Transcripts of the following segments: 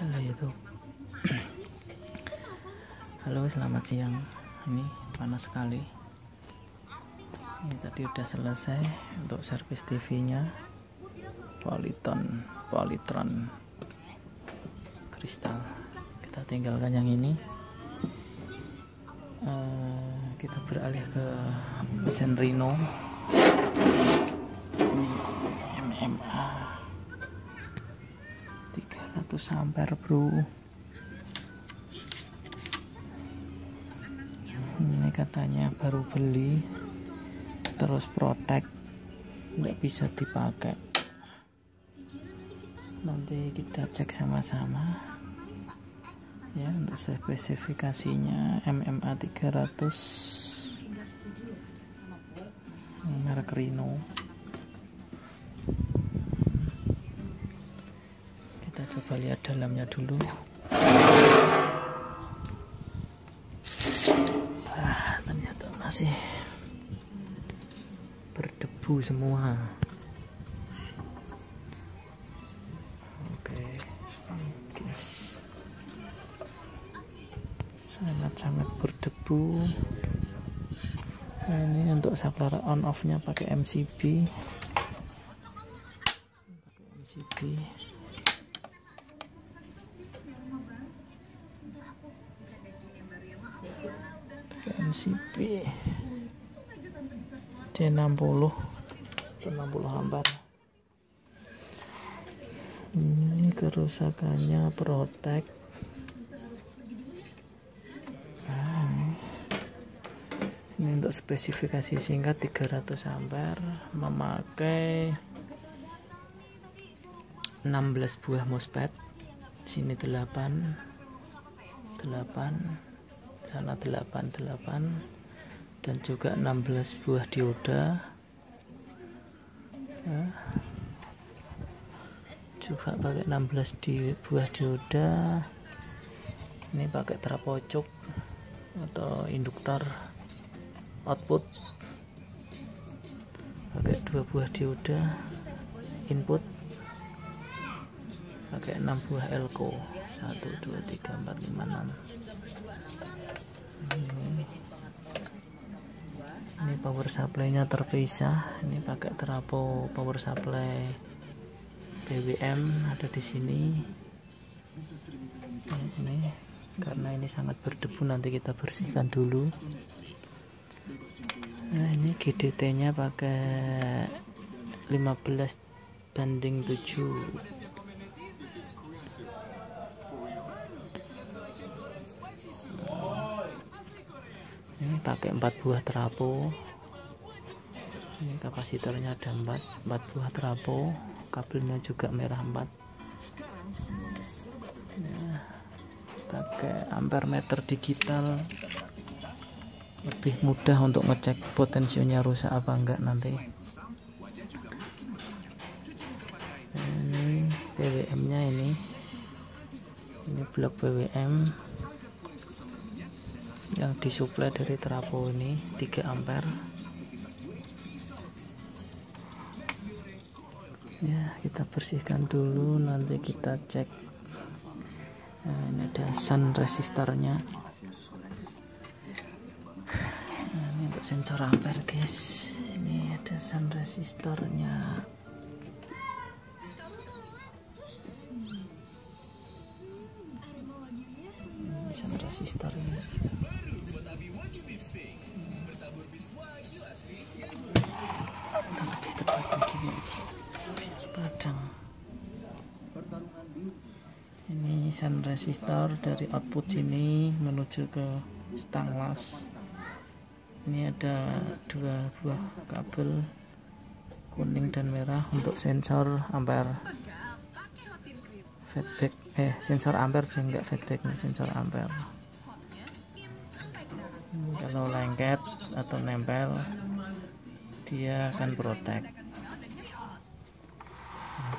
Halo YouTube. Halo selamat siang. Ini panas sekali. Ini tadi udah selesai Untuk servis TV nya Polyton Polytron. Kristal. Kita tinggalkan yang ini. Uh, Kita beralih ke mesin Rhino Ini MMA 300 ampere bro. Ini katanya baru beli terus protek nggak bisa dipakai. Nanti kita cek sama-sama. Ya untuk spesifikasinya MMA 300 merek Rino coba lihat dalamnya dulu. Ah ternyata masih berdebu semua. Oke sangat-sangat berdebu. Nah, ini untuk saklar on off nya pakai MCB kerusakannya protek nah, ini untuk spesifikasi singkat 300 ampere memakai 16 buah MOSFET. Sini 8 8 sana 88 dan juga 16 buah dioda. Ya. Juga pakai 16 di buah dioda. Ini pakai terapocuk atau induktor output. Pakai dua buah dioda input. Pakai 6 buah elko. 1 2 3 4 5 6 ini, ini power supply-nya terpisah. Ini pakai terapo power supply BWM ada di sini. Ini karena ini sangat berdebu nanti kita bersihkan dulu. Nah ini GDT nya pakai 15 banding 7 ini pakai empat buah terapo. Ini kapasitornya ada empat empat buah terapo kabelnya juga merah empat. Ya, pakai ampere meter digital. Lebih mudah untuk ngecek potensinya rusak apa enggak nanti. Ini PWM nya ini. Ini blok PWM yang disuplai dari trapo ini 3 ampere kita bersihkan dulu nanti kita cek. Nah, ini ada sun resistornya nah, ini untuk sensor ampere guys. Ini ada sun resistornya sun resistor dari output sini menuju ke stang las ini ada dua buah kabel kuning dan merah untuk sensor ampere. Feedback eh sensor ampere dan enggak feedback sensor ampere. Kalau lengket atau nempel dia akan protek.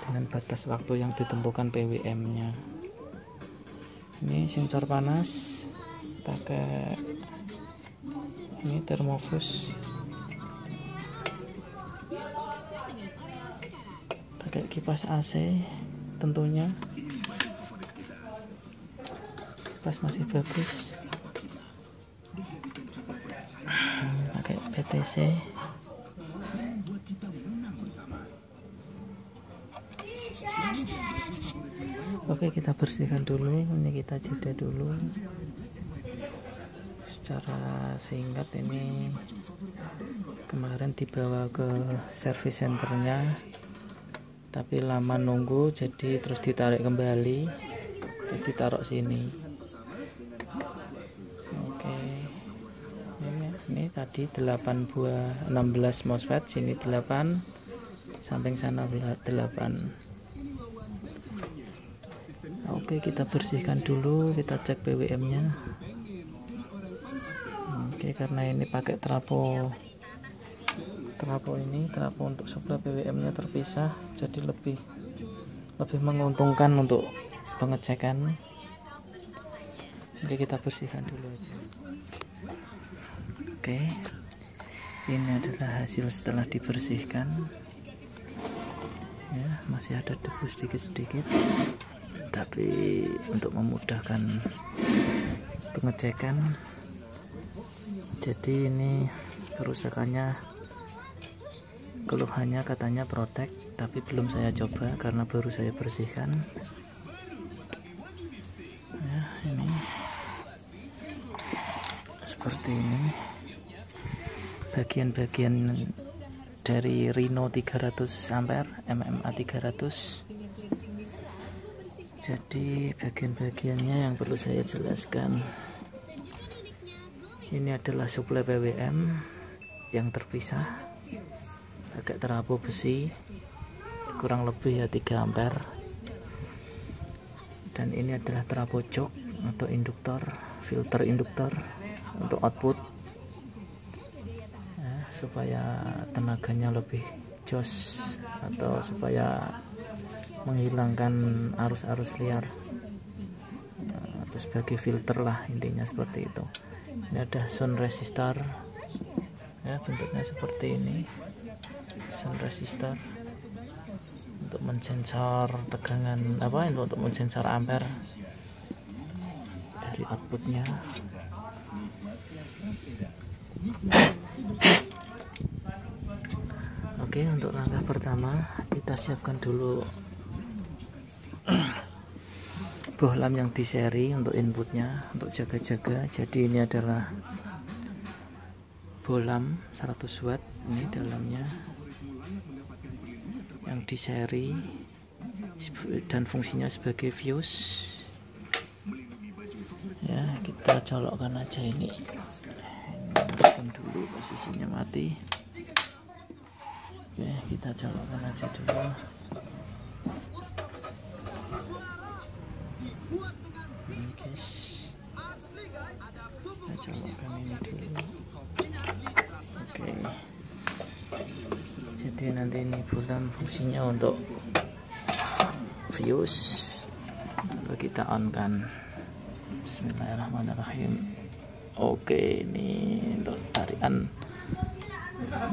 Dengan batas waktu yang ditentukan PWM nya ini sensor panas pakai ini termofus. Pakai kipas AC tentunya. Kipas masih bagus. Pakai PTC Oke kita bersihkan dulu. Ini kita jeda dulu. Secara singkat ini. Kemarin dibawa ke service centernya tapi lama nunggu jadi terus ditarik kembali terus ditaruh sini. Oke. Ini, ini tadi 8 buah 16 MOSFET sini 8 samping sana 8 Oke kita bersihkan dulu kita cek BWM nya Oke karena ini pakai trapo. Trapo ini trapo untuk suplai BWM nya terpisah jadi lebih lebih menguntungkan untuk pengecekan. Oke kita bersihkan dulu aja. Oke ini adalah hasil setelah dibersihkan. Ya masih ada debu sedikit-sedikit tapi untuk memudahkan pengecekan. Jadi ini kerusakannya keluhannya katanya protek tapi belum saya coba karena baru saya bersihkan. Ya ini. Seperti ini. Bagian-bagian dari Rino 300 ampere MMA 300 jadi bagian-bagiannya yang perlu saya jelaskan. Ini adalah suplai PWM yang terpisah. Pakai terapung besi kurang lebih ya 3 ampere dan ini adalah terapung jok atau induktor filter induktor untuk output. Ya, supaya tenaganya lebih jos atau supaya menghilangkan arus-arus liar. Atau sebagai filter lah intinya seperti itu. Ini ada sound resistor. Ya bentuknya seperti ini. Sound resistor. Untuk mensensor tegangan apa untuk mensensor ampere dari outputnya. Oke untuk langkah pertama kita siapkan dulu bohlam yang di seri untuk inputnya untuk jaga-jaga. Jadi ini adalah bohlam 100 watt ini dalamnya yang di seri dan fungsinya sebagai fuse. Ya kita colokkan aja ini. Ini dulu posisinya mati. Oke kita colokkan aja dulu colokkan ini dulu. Oke. Jadi nanti ini bulan fungsinya untuk fuse lalu kita on kan bismillahirrahmanirrahim. Oke ini untuk tarian.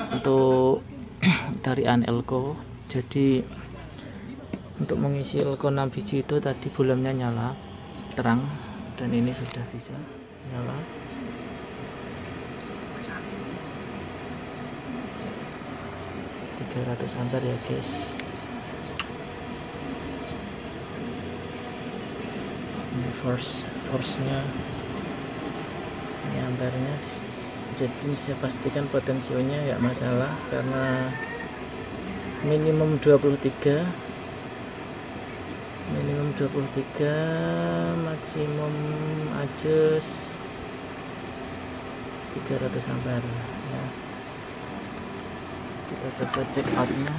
Untuk tarian elko. Jadi untuk mengisi elko 6 biji itu tadi bulannya nyala terang. Dan ini sudah bisa nyala 300 ampere ya guys. Ini force force nya ini ampernya jadi saya pastikan potensinya nggak masalah karena minimum 23 minimum 23 maksimum adjust 300 ampere kita coba check outnya.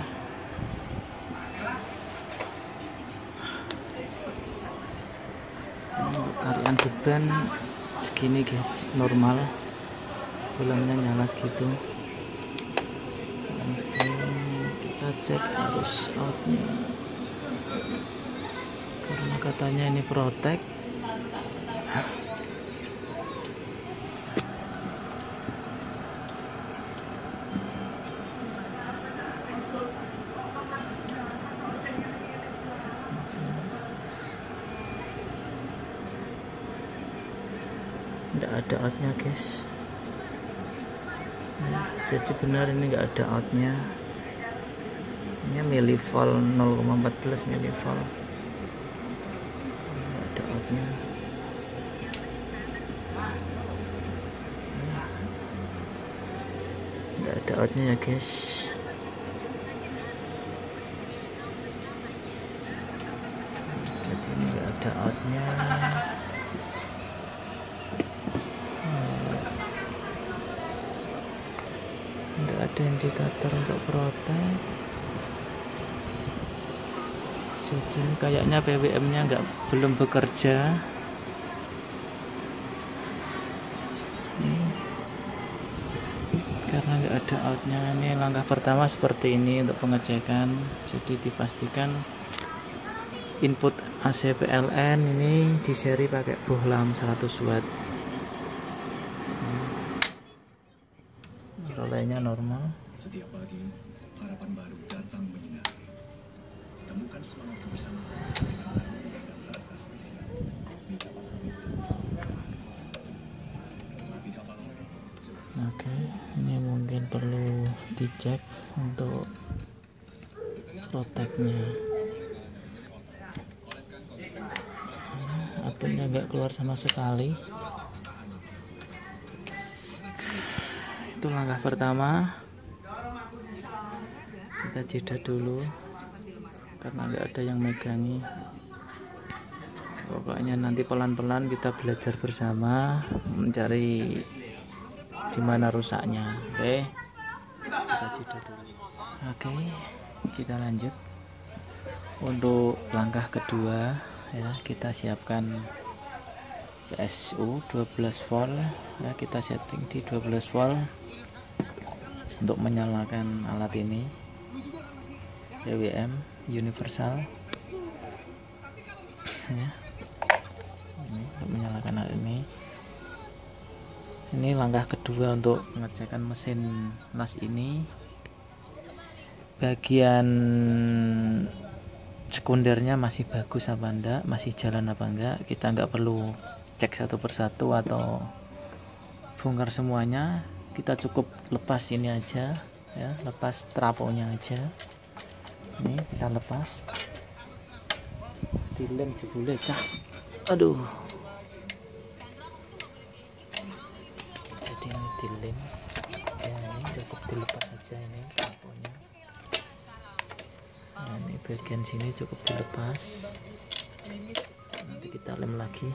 Tarian beban segini guys. Normal. Bulannya nyala segitu. Kita cek arus outnya. Karena katanya ini protect tidak ada outnya guys ya, jadi benar ini nggak ada outnya. Ini milivol 0,14 milivol nggak ada outnya. Nggak ada outnya ya guys jadi ini nggak ada outnya tidak ada indikator untuk protek jadi kayaknya PWM nya nggak belum bekerja. Karena nggak ada outnya. Ini langkah pertama seperti ini untuk pengecekan. Jadi dipastikan input AC PLN ini di seri pakai bohlam 100 watt Oke, ini mungkin perlu dicek untuk proteknya. Apinya nggak keluar sama sekali. Itu langkah pertama. Kita jeda dulu karena nggak ada yang megangi. Pokoknya nanti pelan-pelan kita belajar bersama mencari di mana rusaknya? Oke. Kita jeda dulu oke kita lanjut. Untuk langkah kedua ya kita siapkan PSU 12 volt ya kita setting di 12 volt untuk menyalakan alat ini. EWM universal. Ya ini untuk menyalakan alat ini ini langkah kedua untuk pengecekan mesin las ini. Bagian sekundernya masih bagus apa enggak masih jalan apa enggak kita enggak perlu cek satu persatu atau bongkar semuanya. Kita cukup lepas ini aja ya lepas traponya aja. Ini kita lepas. Dilem jebule cah. Aduh dilem ya ini cukup dilepas saja ini lampunya. Nah ini bagian sini cukup dilepas. Nanti kita lem lagi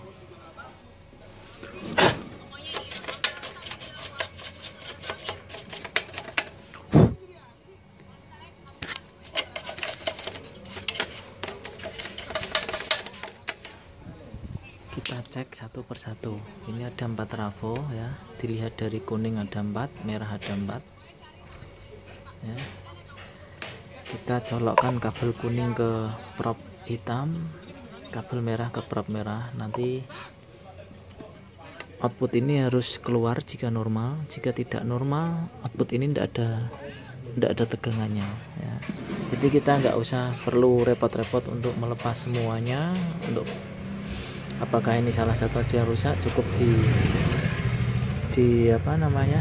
persatu ini ada empat trafo ya. Dilihat dari kuning ada empat merah ada empat. Ya. Kita colokkan kabel kuning ke prop hitam kabel merah ke prop merah. Nanti output ini harus keluar jika normal. Jika tidak normal output ini tidak ada tidak ada tegangannya ya. jadi kita nggak usah perlu repot-repot untuk melepas semuanya untuk apakah ini salah satu aja yang rusak? Cukup di di apa namanya?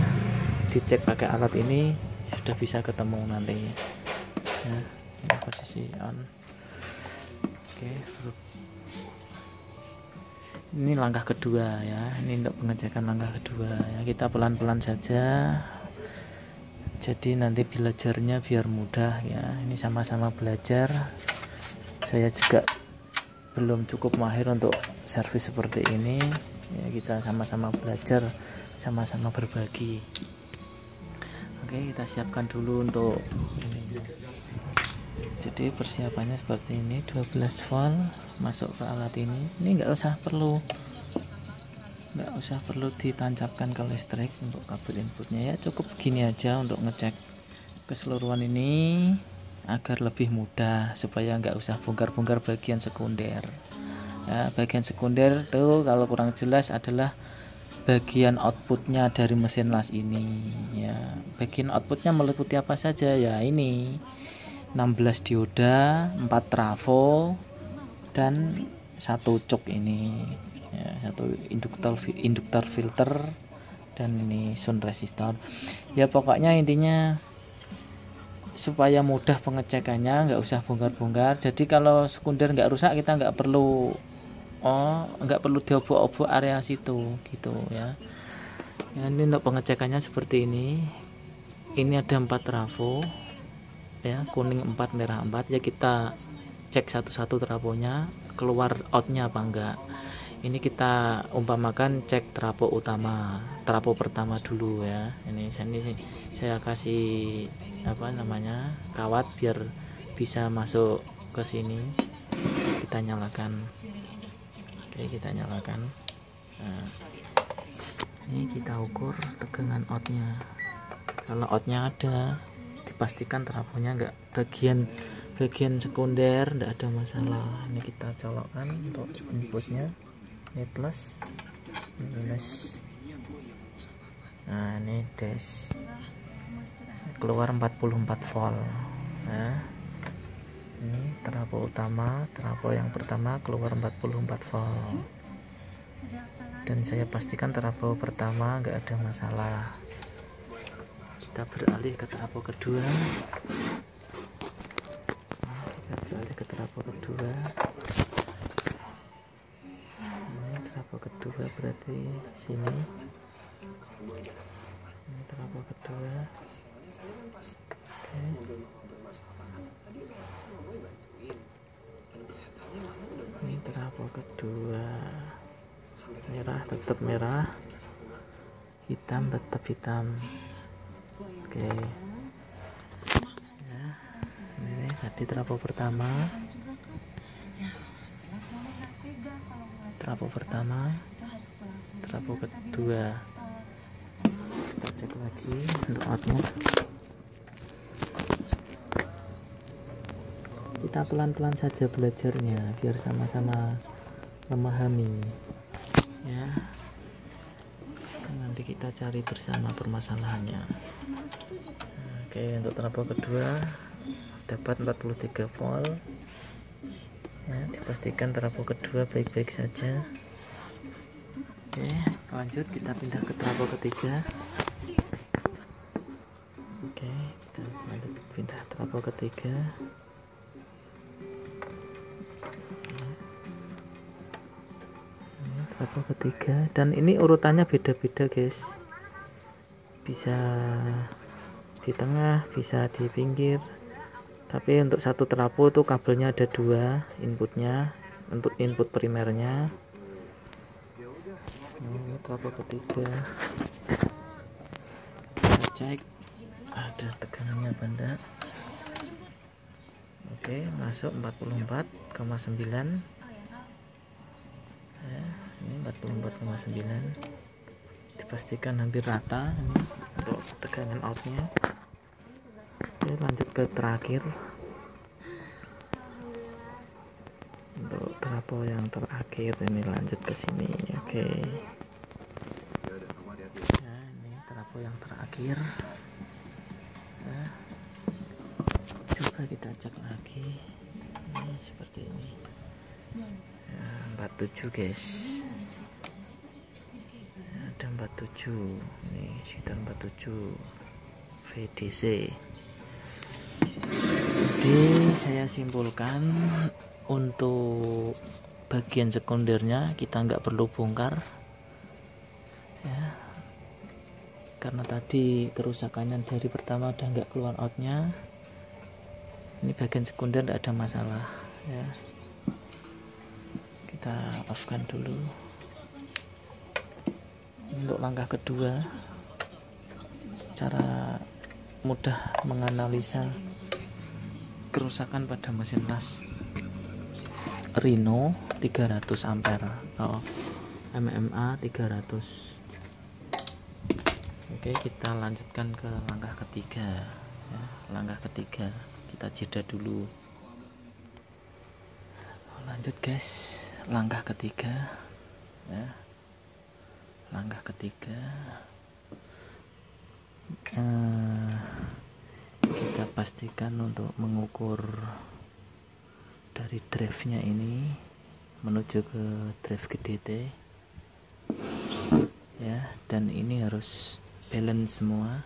Dicek pakai alat ini sudah bisa ketemu nanti. Ya ini posisi on. Oke ini langkah kedua ya. Ini untuk pengecekan langkah kedua ya. Kita pelan-pelan saja. Jadi nanti belajarnya biar mudah ya. Ini sama-sama belajar. Saya juga belum cukup mahir untuk servis seperti ini. Ya kita sama-sama belajar sama-sama berbagi. Oke kita siapkan dulu untuk ini jadi persiapannya seperti ini 12 volt masuk ke alat ini. Ini enggak usah perlu enggak usah perlu ditancapkan ke listrik untuk kabel inputnya. Ya cukup gini aja untuk ngecek keseluruhan ini agar lebih mudah supaya nggak usah bongkar-bongkar bagian sekunder. Ya, bagian sekunder tuh kalau kurang jelas adalah bagian outputnya dari mesin las ini. Ya bagian outputnya meliputi apa saja? Ya ini. 16 dioda 4 trafo dan satu cuk ini. Ya, atau induktor induktor filter dan ini sound resistor. Ya pokoknya intinya supaya mudah pengecekannya nggak usah bongkar-bongkar. Jadi kalau sekunder nggak rusak kita nggak perlu oh nggak perlu diobok-obok area situ gitu ya. Ya ini untuk pengecekannya seperti ini. Ini ada empat trafo ya kuning 4 merah 4 ya kita cek satu-satu trafonya keluar outnya apa enggak ini kita umpamakan cek trapo utama trapo pertama dulu ya. Ini ini saya kasih apa namanya kawat biar bisa masuk ke sini. Kita nyalakan. Oke kita nyalakan. Nah, ini kita ukur tegangan outnya kalau outnya ada dipastikan trafonya enggak bagian bagian sekunder enggak ada masalah. Ini kita colokkan untuk inputnya. Ini plus minus. Nah ini dash keluar 44 volt. Nah ini trafo utama trafo yang pertama keluar 44 volt. Dan saya pastikan trafo pertama enggak ada masalah. Kita beralih ke trafo kedua. Kita beralih ke trafo kedua. Ini trafo kedua berarti sini. Ini trafo kedua oke trafo kedua. Merah tetap merah. Hitam tetap hitam. Oke. Ya ini tadi trafo pertama. Trafo pertama. Trafo kedua. Kita cek lagi untuk outnya kita pelan-pelan saja belajarnya biar sama-sama memahami. Ya. Nanti kita cari bersama permasalahannya. Oke untuk trafo kedua dapat 43 volt. Ya dipastikan trafo kedua baik-baik saja. Oke lanjut kita pindah ke trafo ketiga. Oke kita lanjut pindah trafo ketiga trafo ketiga dan ini urutannya beda-beda guys. Bisa di tengah bisa di pinggir. Tapi untuk satu trafo itu kabelnya ada dua inputnya untuk input primernya. Ini trafo ketiga. Kita cek ada tegangannya apa enggak. Oke masuk 44,9 ya ini 44,9 dipastikan hampir rata ini untuk tegangan outnya. Oke, lanjut ke terakhir. Untuk trafo yang terakhir ini lanjut ke sini oke. Nah ini trafo yang terakhir. Nah, coba kita cek lagi. Ini seperti ini. Ya, 47 guys 47 ini sekitar 47 VDC jadi saya simpulkan untuk bagian sekundernya kita nggak perlu bongkar. Ya. Karena tadi kerusakannya dari pertama udah nggak keluar outnya. Ini bagian sekunder tidak ada masalah ya. Kita offkan dulu untuk langkah kedua cara mudah menganalisa kerusakan pada mesin las. Rino 300 ampere oh, MMA 300 oke kita lanjutkan ke langkah ketiga ya, langkah ketiga kita jeda dulu. Lanjut guys. Langkah ketiga ya langkah ketiga. Uh, kita pastikan untuk mengukur dari drive nya ini menuju ke drive GDT ya dan ini harus balance semua.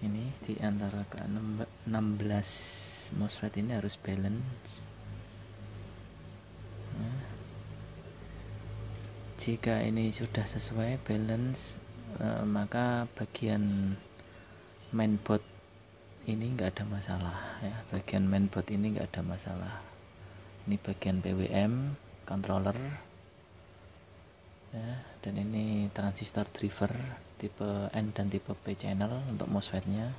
Ini di antara ke 16 MOSFET ini harus balance. Nah, jika ini sudah sesuai balance eh, maka bagian mainboard ini enggak ada masalah ya. Bagian mainboard ini enggak ada masalah. Ini bagian PWM controller ya. Dan ini transistor driver tipe N dan tipe P channel untuk MOSFET nya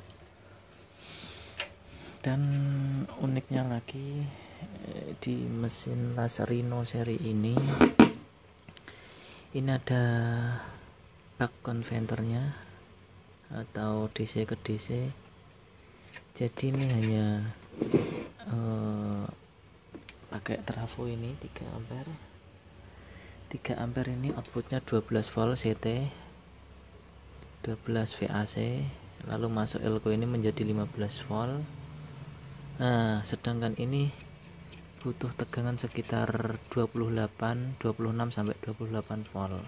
dan uniknya lagi eh, di mesin Laserino seri ini ini ada buck converternya atau DC ke DC jadi ini hanya uh, pakai trafo ini 3 ampere. 3 ampere ini outputnya 12 volt CT 12 VAC lalu masuk elko ini menjadi 15 volt. Nah sedangkan ini butuh tegangan sekitar 28 26 sampai 28 volt.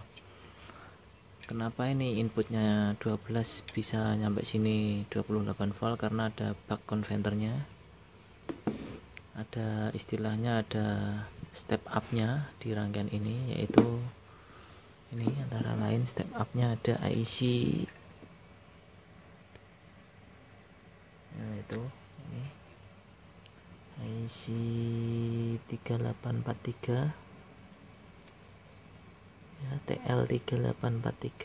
Kenapa ini inputnya 12 bisa nyampe sini 28 volt? Karena ada buck converternya ada istilahnya ada step up nya di rangkaian ini yaitu ini antara lain step up nya ada IC nah itu ini IC 3843 ya, TL3843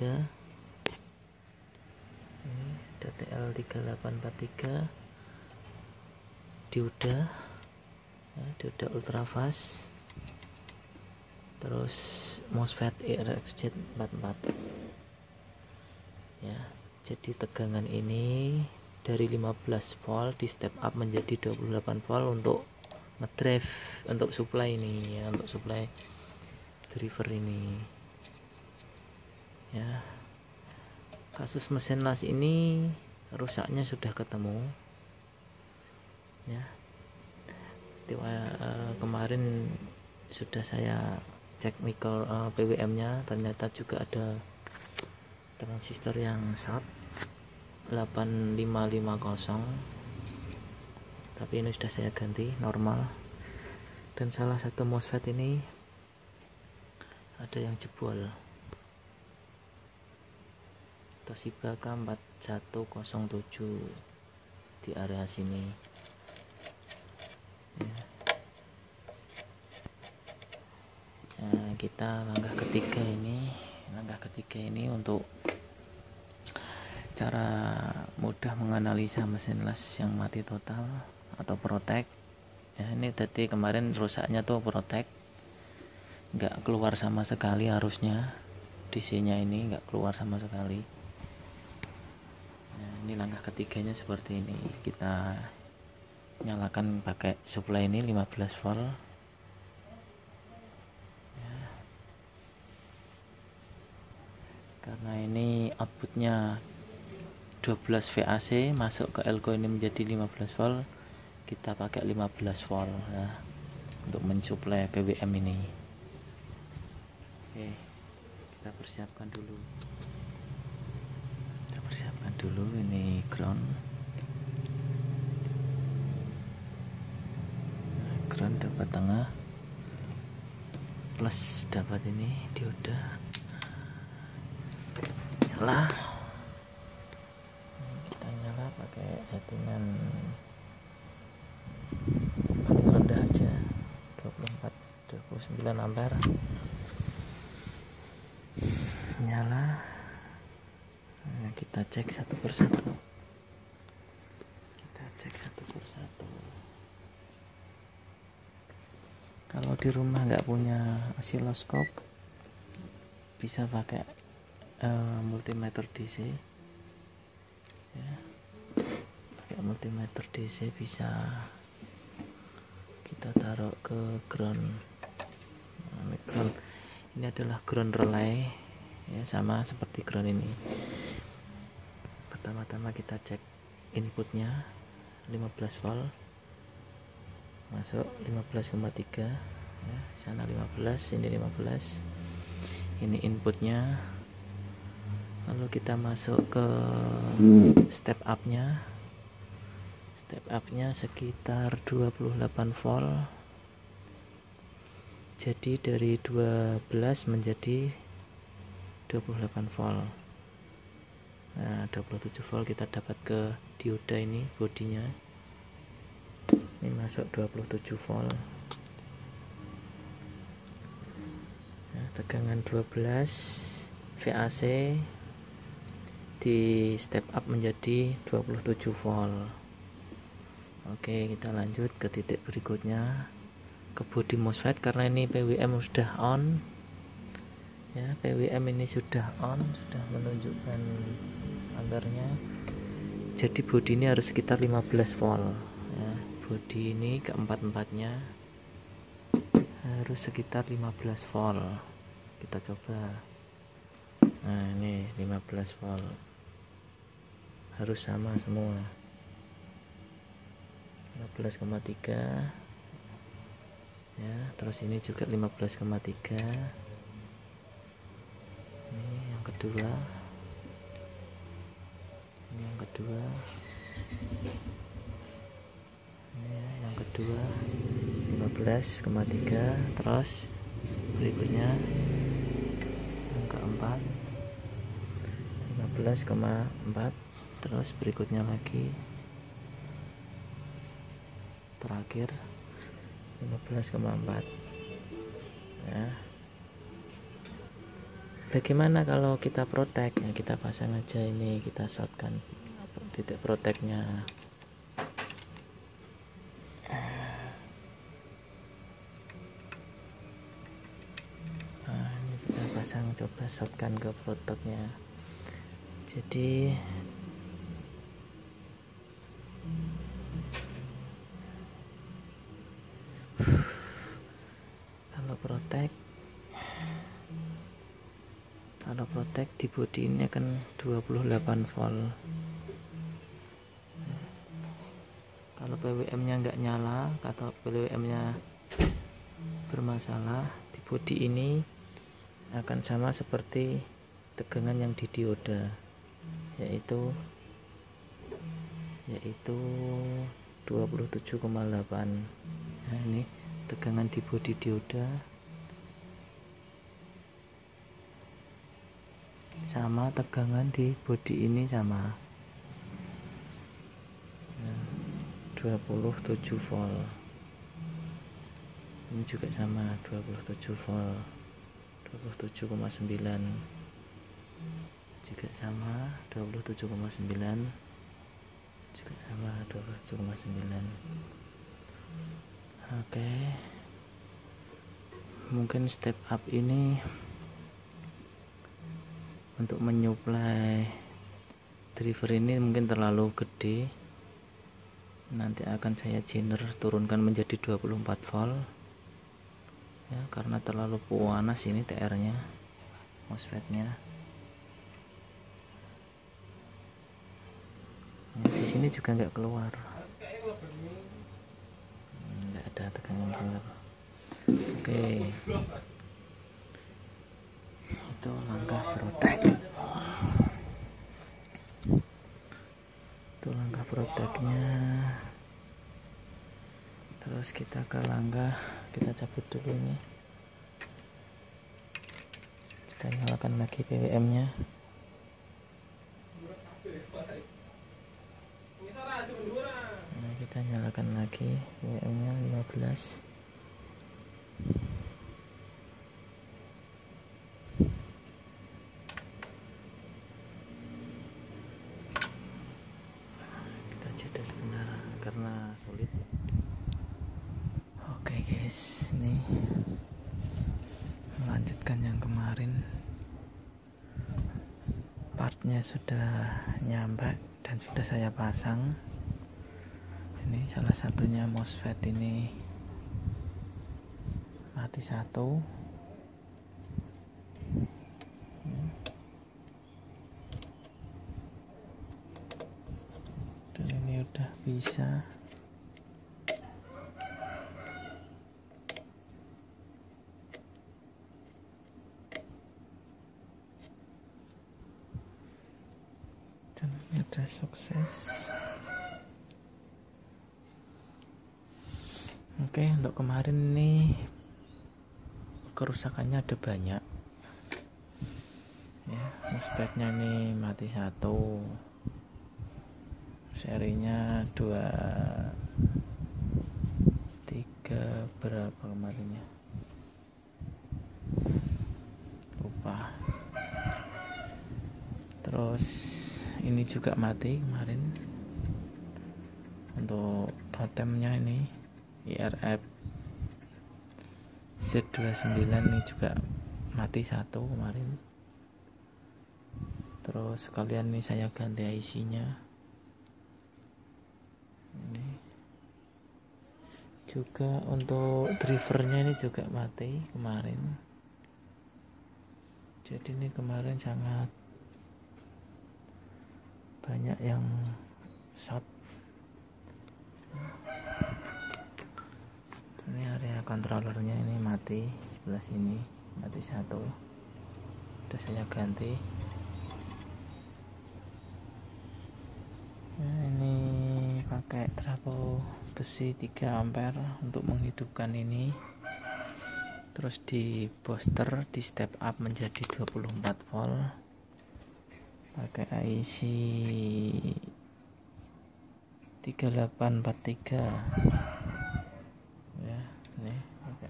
ini ada TL3843 dioda ya, dioda ultrafast terus MOSFET ERFZ 44 ya jadi tegangan ini dari 15 volt di step up menjadi 28 volt untuk ngedrive untuk supply ini ya untuk supply driver ini. Ya. Kasus mesin las ini rusaknya sudah ketemu. Ya. Tiwa, uh, kemarin sudah saya cek mikro uh, eh, PWM nya ternyata juga ada transistor yang short 8550 tapi ini sudah saya ganti normal. Dan salah satu MOSFET ini ada yang jebol. Toshiba K4107 di area sini. Ya. Nah, kita langkah ketiga ini langkah ketiga ini untuk cara mudah menganalisa mesin las yang mati total atau protek ya ini tadi kemarin rusaknya tuh protek nggak keluar sama sekali harusnya. DC nya ini nggak keluar sama sekali. Ini langkah ketiganya seperti ini. Kita nyalakan pakai supply ini 15 volt. Ya. karena ini outputnya 12 VAC masuk ke elko ini menjadi 15 volt kita pakai 15 volt ya, untuk mensuplai PWM ini. Oke kita persiapkan dulu. Persiapkan dulu ini ground. Ground dapat tengah. Plus dapat ini dioda. Nyala. Kita nyala pakai settingan paling rendah aja 24 29 ampere. Nyala. Nah, kita cek satu persatu. Kita cek satu persatu. Kalau di rumah nggak punya osiloskop bisa pakai uh, multimeter DC ya. Pakai multimeter DC bisa kita taruh ke ground ground. Ini adalah ground relay ya sama seperti ground ini. Pertama-tama kita cek inputnya 15 volt. Masuk 15,3 ya, sana 15 ini 15 ini inputnya. Lalu kita masuk ke step up nya step up nya sekitar 28 volt jadi dari 12 menjadi 28 volt. Nah 27 volt kita dapat ke dioda ini bodinya. Ini masuk 27 volt. Nah, tegangan 12 VAC di step up menjadi 27 volt. Oke kita lanjut ke titik berikutnya ke body MOSFET karena ini PWM sudah on. Ya PWM ini sudah on sudah menunjukkan agarnya jadi body ini harus sekitar 15 volt ya, body ini keempat empatnya harus sekitar 15 volt. Kita coba. Nah ini 15 volt. Harus sama semua. 15,3 ya terus ini juga 15,3 ini yang kedua. Ini yang kedua. Ini yang kedua 15,3 terus berikutnya yang keempat 15,4 terus berikutnya lagi. Terakhir 15,4 ya. Bagaimana kalau kita protek? Ya kita pasang aja ini kita shotkan titik proteknya. Nah, ini kita pasang coba shotkan ke protoknya. Jadi di body ini akan 28 volt. Kalau PWM nya nggak nyala atau PWM nya bermasalah di body ini akan sama seperti tegangan yang di dioda yaitu yaitu 27,8 nah ini tegangan di bodi dioda sama tegangan di bodi ini sama. 27 volt. Ini juga sama 27 volt. 27,9 juga sama 27,9 juga sama 27,9 oke. Okay. mungkin step up ini untuk menyuplai driver ini mungkin terlalu gede. Nanti akan saya jener turunkan menjadi 24 volt. Ya karena terlalu panas ini TR nya MOSFET nya ya, di sini juga nggak keluar. Ada tekanan rendah oke. Itu langkah protek itu langkah proteknya terus kita ke langkah kita cabut dulu ini. Kita nyalakan lagi PWM nya kita nyalakan lagi WM nya 15 kita jeda sebentar karena sulit oke guys ini melanjutkan yang kemarin partnya sudah nyampe dan sudah saya pasang. Ini salah satunya MOSFET ini. Mati satu. Dan ini udah bisa sudah sukses oke untuk kemarin ini kerusakannya ada banyak. Ya mousepatnya ini mati satu. Serinya dua tiga berapa kemarinnya? Lupa. Terus ini juga mati kemarin. Untuk totemnya ini IRF Z29 ini juga mati satu kemarin. Terus sekalian nih saya ganti IC nya ini. Juga untuk drivernya ini juga mati kemarin. Jadi ini kemarin sangat banyak yang shot ini area controllernya ini mati sebelah sini mati satu. Udah saya ganti. Nah, ini pakai trafo besi 3 ampere untuk menghidupkan ini. Terus di booster di step up menjadi 24 volt. Pakai IC 3843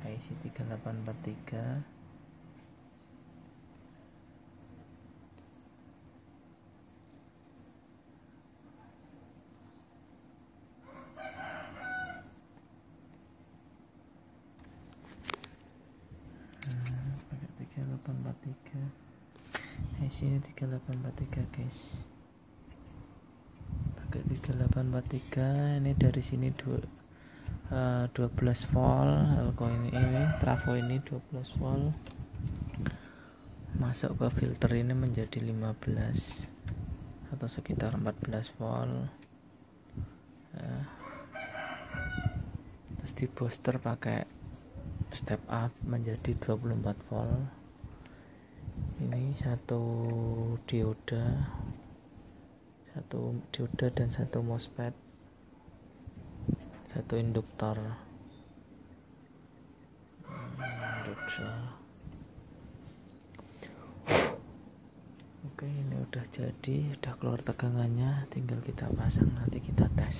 isi 3843 IC ini 3843 guys. Pakai 3843 ini dari sini dua 12 eh, volt elko ini, ini trafo ini 12 volt. Masuk ke filter ini menjadi 15 atau sekitar 14 volt. Ya. terus di booster pakai step up menjadi 24 volt. Ini satu dioda satu dioda dan satu MOSFET satu induktor. Oke ini udah jadi udah keluar tegangannya tinggal kita pasang nanti kita tes